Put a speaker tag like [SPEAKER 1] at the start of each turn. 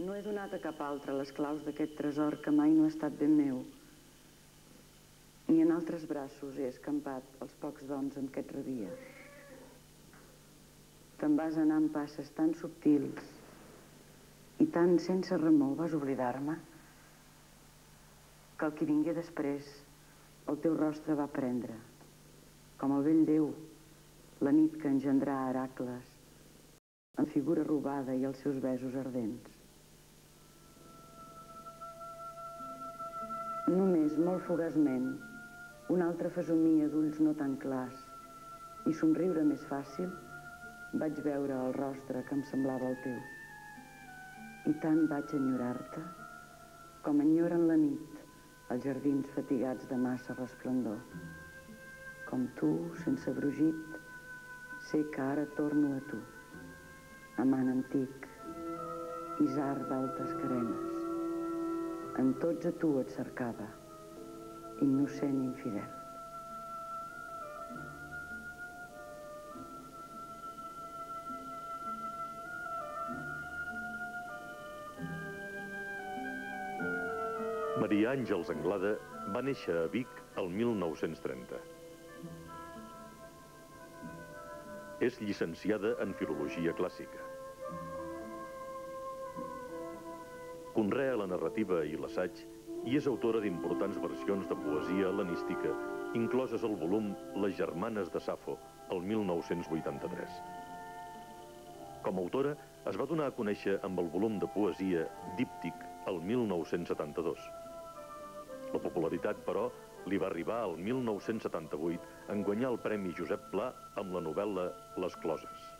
[SPEAKER 1] No he donat a cap altre les claus d'aquest tresor que mai no ha estat ben meu. Ni en altres braços he escampat els pocs dons amb què et rebia. Te'n vas anar amb passes tan subtils i tan sense remor vas oblidar-me que el que vingué després el teu rostre va prendre, com el vell Déu, la nit que engendrà Heracles, en figura robada i els seus besos ardents. Només, molt fugaçment, una altra fesomia d'ulls no tan clars i somriure més fàcil, vaig veure el rostre que em semblava el teu. I tant vaig enyorar-te com enyoren la nit els jardins fatigats de massa resplendor. Com tu, sense brugit, sé que ara torno a tu, amant antic, isar d'altes carenes. En tots a tu et cercava, innocent i infidel.
[SPEAKER 2] Maria Àngels Anglada va néixer a Vic el 1930. És llicenciada en Filologia Clàssica. Conrea la narrativa i l'assaig i és autora d'importants versions de poesia hel·lenística, incloses al volum Les germanes de Safo, el 1983. Com a autora, es va donar a conèixer amb el volum de poesia Díptic el 1972. La popularitat, però, li va arribar al 1978 en guanyar el Premi Josep Pla amb la novel·la Les Closes.